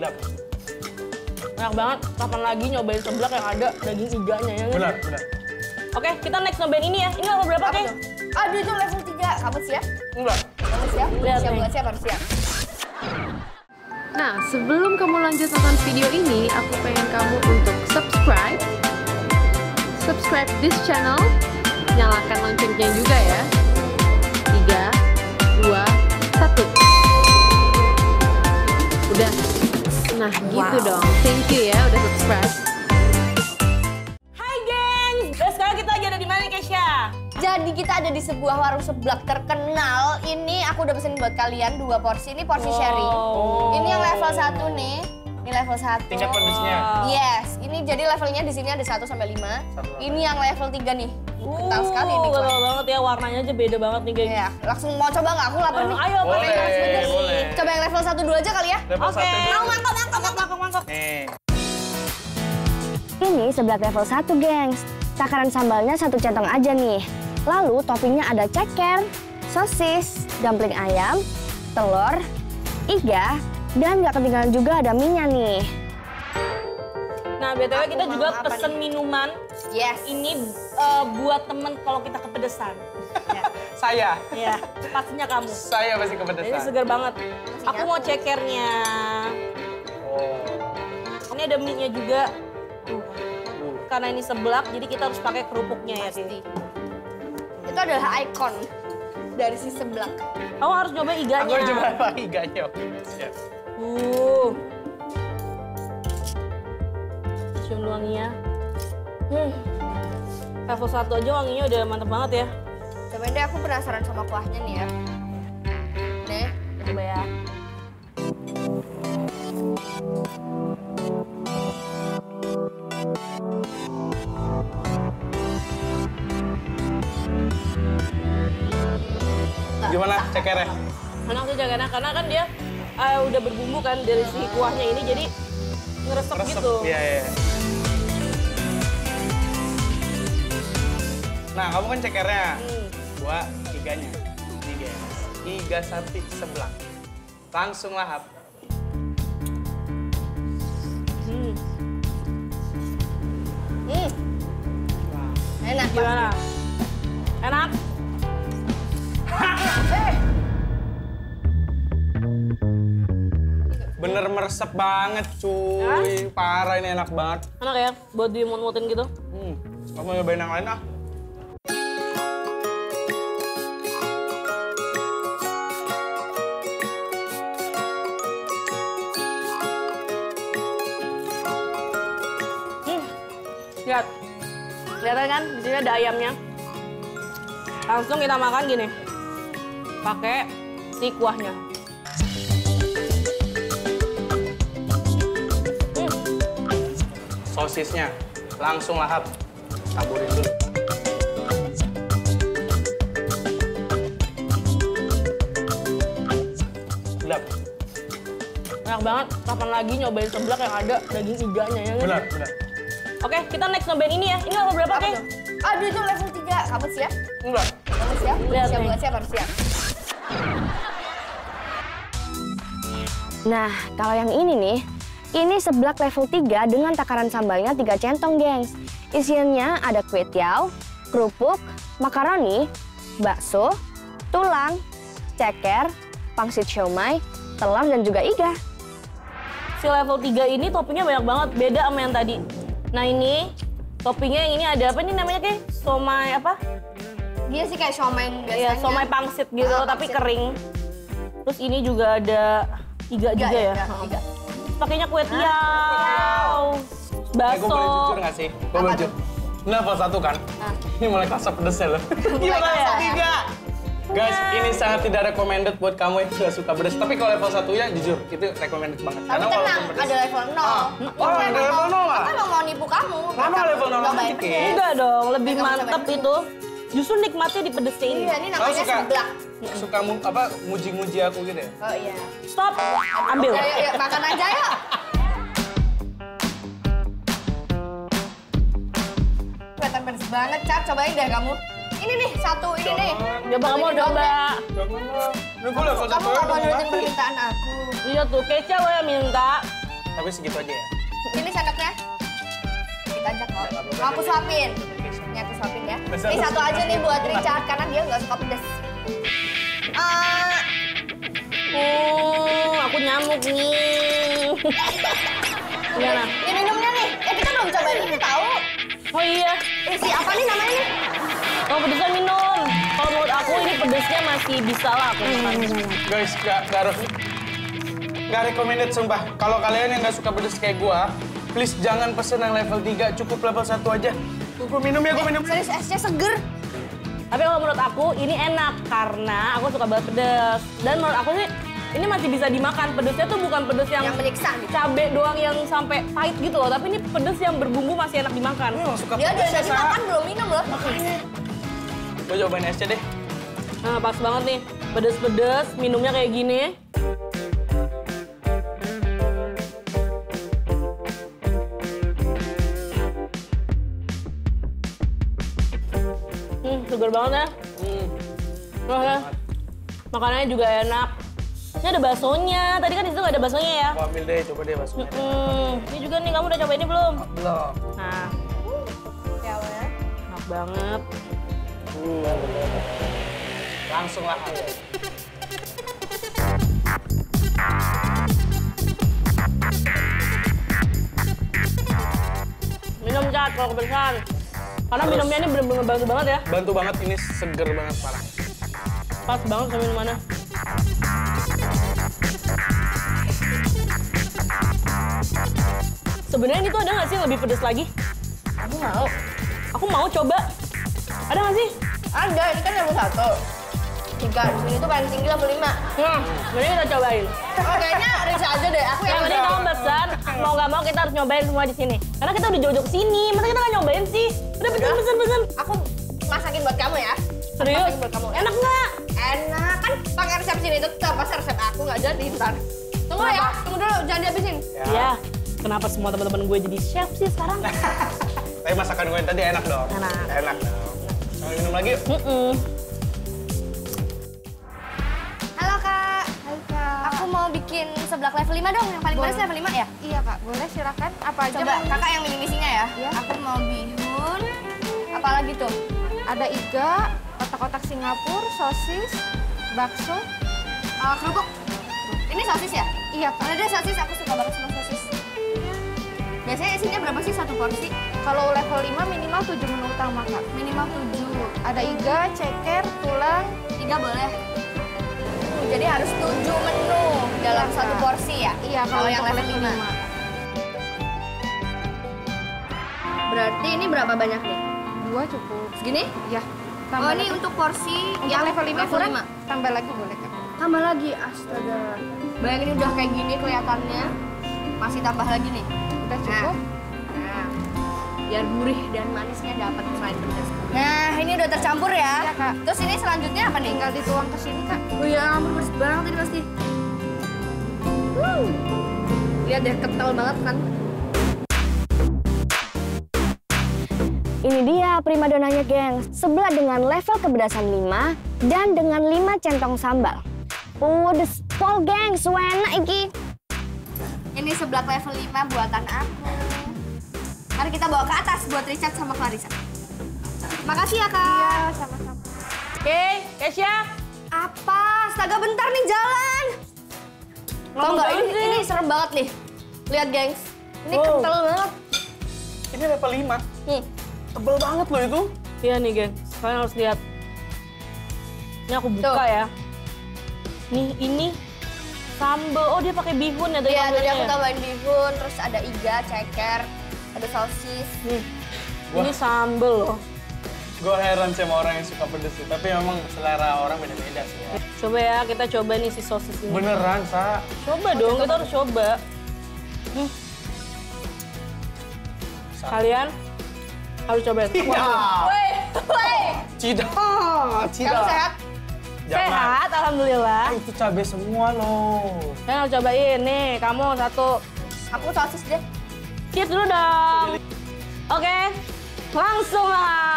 Sedap. Enak banget. Kapan lagi nyobain seblak yang ada daging iganya ya? nggak Benar, benar. Oke, kita next nyobain ini ya. Ini level berapa, Apa Kay? Aduh itu level 3. Kamu siap? Enggak. Kamu siap? Lihat siap, bukan siap, harus siap. Nah, sebelum kamu lanjut nonton video ini, aku pengen kamu untuk subscribe, subscribe this channel, nyalakan loncengnya juga ya. Sebuah warung seblak terkenal. Ini aku udah pesen buat kalian dua porsi. Ini porsi Wow. sharing. Ini yang level 1 nih. Ini level 1. Tingkat pedesnya. Yes, ini jadi levelnya di sini ada 1 sampai 5. Satu sampai Ini yang level 3 nih. Kental sekali nih. Uh, kuah. kental banget ya, warnanya aja beda banget nih, gengs. Ya, langsung mau coba nggak? Aku lapar nih. Ayo, Boleh, nih. boleh. Coba yang level 1 dulu aja kali ya. Oke. satu Mau dulu. mantap, mantap, mantap. Mangkok, mangkok. Nih. Ini seblak level 1, gengs. Takaran sambalnya satu centong aja nih. Lalu toppingnya ada ceker, sosis, dumpling ayam, telur, iga, dan nggak ketinggalan juga ada minyak nih. Nah, BTW kita juga pesen minuman. Yes. Ini eh, buat temen kalau kita kepedesan. Saya. Ya, pastinya kamu. Saya pasti Ini kepedesan. segar banget. Aku mau cekernya. Oh. Ini ada mie-nya juga. Tuh. Uh. Karena ini seblak, jadi kita harus pakai kerupuknya ya, Pasti. Itu adalah ikon dari si seblak. Kamu harus nyoba iganya. Aku coba apa iganya. Ya. Uh. Cium wanginya. Hmm. Level 1 aja wanginya udah mantep banget ya. Coba deh aku penasaran sama kuahnya nih ya. Nih. Coba ya. Gimana cekernya? Enak sih jaga karena kan dia eh, udah berbumbu kan dari si kuahnya ini jadi ngeresep, Resep. gitu. Iya, iya. Nah, kamu kan cekernya. Hmm. Gua iganya. Ini guys. Iga sapi seblak. Langsung lahap. Hmm. Hmm. Enak. Gimana? Enak? Meresep banget cuy. Parah ini enak banget. Enak ya? Buat dimut-mutin gitu. Hmm. Kamu nyobain yang lain ah. Hmm. Lihat. Kelihatan kan? Di sini ada ayamnya. Langsung kita makan gini. Pakai si kuahnya. Sosisnya langsung lahap. Taburin dulu. Sedap. Enak banget. Kapan lagi nyobain seblak yang ada daging iganya ya? Benar, sih? benar. Oke, kita next nyobain ini ya. Ini level berapa, Apa Kay? Aduh itu level 3. Kamu siap? Enggak. Kamu siap? Lihat siap, nih. siap, harus siap. Nah, kalau yang ini nih, ini seblak level 3 dengan takaran sambalnya 3 centong, gengs. Isiannya ada kue tiaw, kerupuk, makaroni, bakso, tulang, ceker, pangsit siomay, telur, dan juga iga. Si level 3 ini toppingnya banyak banget. Beda sama yang tadi. Nah ini, toppingnya yang ini ada apa nih namanya, Kay? Somai apa? Dia sih kayak siomay Iya, biasanya. somai pangsit gitu, Ah, tapi pangsit. kering. Terus ini juga ada iga, Iga juga ya, ya. iga. Pakainya kue tiaw, Eh, gue bakso. boleh jujur nggak sih? Gue boleh jujur. Level satu kan? Ah. Ini mulai kerasa pedesnya loh. Kerasa ya? Tiga. Guys, ini sangat tidak recommended buat kamu yang suka suka pedas. Tapi kalau level satu ya jujur, itu recommended banget. Tapi tenang, walaupun pedas- ada level 0. Ah. Oh, ada level nol, ah? Aku emang mau nipu kamu. Kamu level nol cobain aja, Ki? pedes. Enggak dong, lebih mantep itu. Justru nikmatnya di pedesnya ini. Iya, ini namanya suka seblak. suka mu, apa muji-muji aku gitu ya? Oh iya. Stop, ambil. Ayo, yuk, makan aja yuk. Kelihatan pedes banget, Cap. Cobain deh kamu. Ini nih, satu ini nih. Coba kamu coba. level Kamu ya, nggak mau nurutin permintaan aku. Iya tuh, Keca lo yang minta. Tapi segitu aja ya. Ini sendoknya. Kita ajak kok. Aku suapin. Ini satu aja nih buat Richard karena dia nggak suka pedes. Ah, Hmm, aku nyamuk nih. Gimana? ini minumnya nih. Eh kita belum cobain ini tahu. Oh iya. Isi apa nih namanya nih? Kalau pedesnya minum. Kalau menurut aku ini pedesnya masih bisa lah aku makan. Guys, gak, gak harus. Gak recommended sumpah. Kalau kalian yang gak suka pedes kayak gua, please jangan pesen yang level 3, cukup level 1 aja. Gue minum ya, gue minum. Serius esnya seger. Tapi kalau menurut aku ini enak karena aku suka banget pedes. Dan menurut aku sih ini masih bisa dimakan. Pedesnya tuh bukan pedes yang, Yang menyiksa gitu. cabe doang yang sampai pahit gitu loh. Tapi ini pedes yang berbumbu masih enak dimakan. Hmm, suka Dia udah pedes ya, dari Sa. makan belum minum loh. Gue cobain esnya deh. Nah pas banget nih. Pedes-pedes, minumnya kayak gini. Hmm, segar banget ya. Hmm. Wah, ya. Makanannya juga enak. Ini ada baksonya. Tadi kan di situ nggak ada baksonya ya. Aku ambil deh, coba deh baksonya. Hmm, ini juga nih, kamu udah coba ini belum? Belum. Nah, Ya ya. enak banget. Langsung lah. Minum cat kalau kepedesan. Karena Harus. minumnya ini bener-bener bantu banget ya. Bantu banget, ini seger banget parah. Pas banget sama minumannya. Sebenarnya ini tuh ada nggak sih yang lebih pedes lagi? Aku mau. Aku mau coba. Ada nggak sih? Ada, ini kan level satu. Tiga, di sini tuh paling tinggi level lima. Hmm, mending kita cobain. Oh, kayaknya Risa aja deh. Aku Yang yang penting kamu pesan, mau nggak mau kita harus nyobain semua di sini. Karena kita udah jauh-jauh sini, masa kita nggak nyobain sih? Udah pesan, pesan, pesan. Aku masakin buat kamu ya. Serius? Buat kamu. Enak nggak? Enak kan pakai resep sini tetap pas resep aku nggak jadi ntar. Tunggu ya, tunggu dulu jangan dihabisin. Ya. Kenapa semua teman-teman gue jadi chef sih sekarang? Tapi masakan gue yang tadi enak dong. Enak. Enak dong. Mau minum lagi yuk? Mm-mm. Halo seblak level 5 dong, yang paling Boleh. panas level 5 ya? Iya kak, boleh silakan. Apa aja Coba kakak yang mini-misinya ya. Iya. Aku mau bihun. Apalagi tuh? Ada iga, kotak-kotak Singapura, sosis, bakso. Uh, kerupuk. Ini sosis ya? Iya kak. Ada sosis, aku suka banget sama sosis. Biasanya isinya berapa sih satu porsi? Kalau level 5 minimal 7 menu utama kak. Minimal 7. Ada iga, ceker, tulang. Tiga boleh. Jadi harus 7 menu dalam Iya, satu porsi ya? Iya Kalau yang level 5. lima. Berarti ini berapa banyak nih? Dua cukup. Segini? Iya. Oh Tambah ini lagi. untuk porsi Untuk yang level 5 kurang? lima. Tambah lagi boleh kak. Tambah lagi, astaga. Bayangin udah kayak gini kelihatannya. Masih tambah lagi nih. Udah cukup? Nah, biar gurih dan manisnya dapat selain pedas. Nah, ini udah tercampur ya. Iya, Kak. Terus ini selanjutnya apa nih? Tinggal dituang ke sini kak. Oh ya ampun, banget ini pasti. Wuh. Lihat deh, kental banget kan. Ini dia primadonanya geng, sebelah dengan level kepedasan 5 dan dengan 5 centong sambal. Pedes pol geng, suena iki. Ini seblak level 5 buatan aku. Mari kita bawa ke atas buat Richard sama Clarissa. Makasih ya, Kak. Iya, sama-sama. Oke, Kesya. Apa? Astaga, bentar nih jalan. Tau nggak, ini, ini serem banget nih. Lihat, gengs. Ini Wow. kental banget. Ini level 5. Nih, Tebel banget loh itu. Iya nih, geng. Kalian harus lihat. Ini aku buka Tuh. ya. Nih, ini sambal. Oh, dia pakai bihun ya tadi Iya, tadi aku ya? tambahin bihun, terus ada iga, ceker, ada sosis. Nih. Wah. Ini sambal loh. Gue heran sih sama orang yang suka pedes sih. Tapi memang selera orang beda-beda sih ya. Coba ya, kita coba nih si sosis ini. Beneran, Sa. Coba dong, kita harus coba. Hmm, Sa. kalian harus cobain. Tidak. Woi, woi. Tidak. Kamu Tidak. sehat? Jangan. Sehat, alhamdulillah. Ah, itu cabai semua loh. Kalian harus cobain. Nih, kamu satu. Aku sosis deh. Cheers dulu dong. Oke, langsung lah.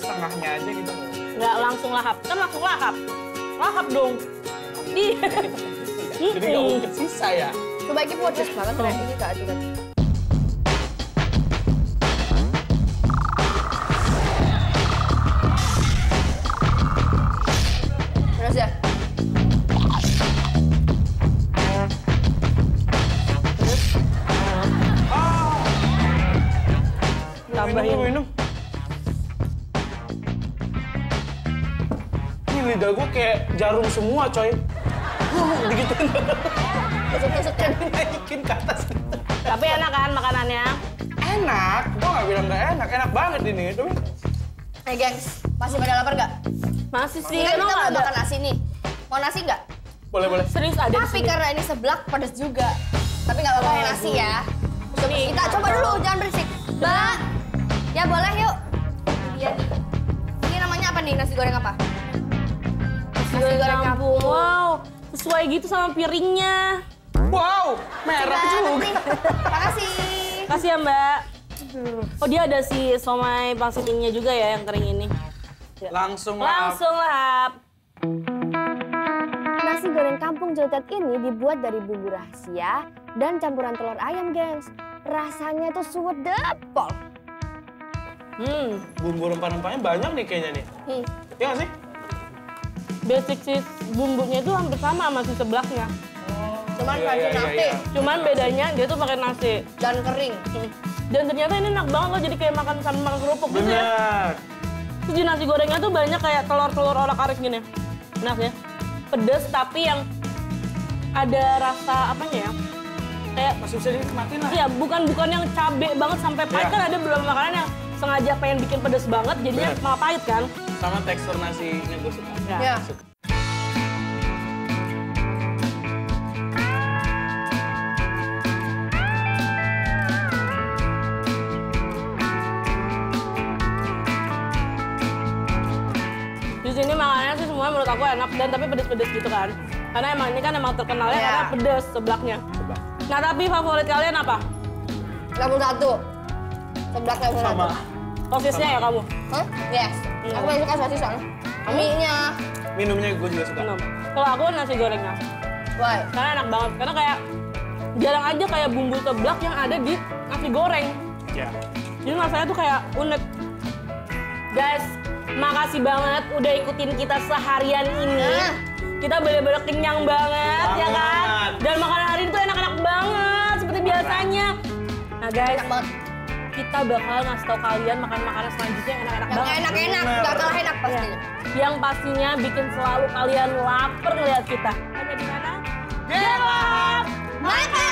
Setengahnya aja gitu? Nggak langsung lahap. Kan langsung lahap. Lahap dong. Di. Jadi nggak mungkin sisa ya. Coba iki pedes banget kayak ini kak juga. Lidah gue kayak jarum semua coy. Digituin. Tusuk-tusukin. Naikin ke atas. Tapi enak kan makanannya? Enak, gue nggak bilang nggak enak. Enak banget ini. Tapi Eh gengs, masih pada lapar gak? Masih sih. Kan kita nggak mau ada. makan nasi nih. Mau nasi nggak? boleh boleh. Serius ada Tapi sini. karena ini seblak pedas juga. Tapi nggak apa-apa ya nasi ya. Coba Nih, kita coba dulu, jangan berisik. Mbak, ya boleh yuk. Nih. Ini namanya apa nih nasi goreng apa? Sesuai gitu sama piringnya. Wow, merah juga. Makasih. Kasih ya Mbak. Oh dia ada si somai pangsitnya juga ya yang kering ini. Langsung lah. Langsung lahap. Nasi goreng kampung Jotet ini dibuat dari bumbu rahasia dan campuran telur ayam, gengs. Rasanya tuh suwedep pol. Hmm, Bumbu rempah-rempahnya banyak nih kayaknya nih. Hmm. Iya sih? Basic sih bumbunya itu hampir sama sama si seblaknya. Cuman Iya, iya, iya, nasi iya. Cuman bedanya dia tuh pakai nasi. dan kering. Dan ternyata ini enak banget loh jadi kayak makan sama makan kerupuk gitu ya. Terus di nasi gorengnya tuh banyak kayak telur-telur orak arik gini. Enak ya. Pedes tapi yang ada rasa apanya ya? Kayak Masih bisa dinikmatin lah. Iya, bukan bukan yang cabe banget sampai pahit Iya. kan ada beberapa makanan yang sengaja pengen bikin pedes banget jadinya Bener. malah pahit kan. Sama tekstur nasinya gue suka. Ya. Di sini makanannya sih semua menurut aku enak dan tapi pedes-pedes gitu kan. Karena emang ini kan emang terkenalnya Iya. karena pedes seblaknya. Coba. Nah tapi favorit kalian apa? Level satu. Seblak level Sama. satu. Sosisnya ya kamu? Hah? Yes. Hmm. Aku yang suka sosis soalnya. Mie-nya. Minumnya gue juga suka. Minum. Kalau aku nasi gorengnya. Why? Karena enak banget. Karena kayak jarang aja kayak bumbu seblak yang ada di nasi goreng. Ya. Jadi rasanya tuh kayak unik. Guys, makasih banget udah ikutin kita seharian ini. Nah. Kita bener-bener kenyang banget, ya kan? Banget. Dan makanan hari ini tuh enak-enak banget seperti biasanya. Nah guys, Enak banget. kita bakal ngasih tau kalian makan makanan selanjutnya yang enak-enak Yang banget. enak-enak, Bener. gak kalah enak Ya. pastinya yang pastinya bikin selalu kalian lapar ngeliat kita. Ada di mana? Gelap Mata!